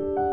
you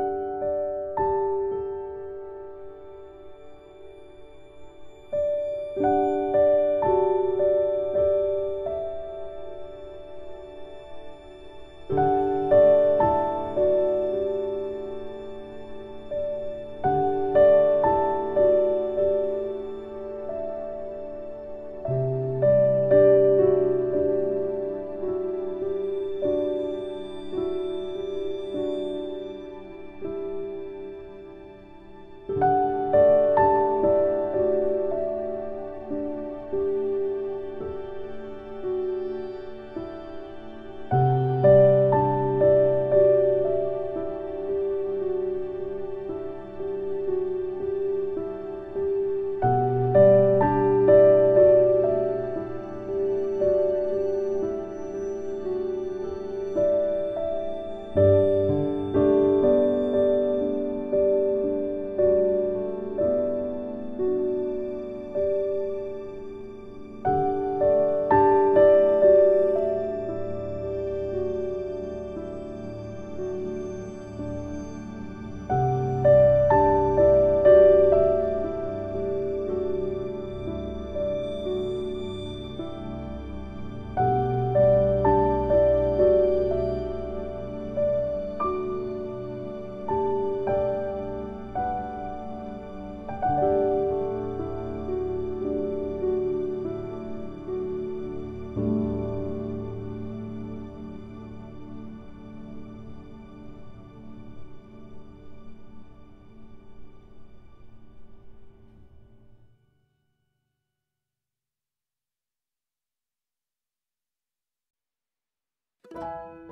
you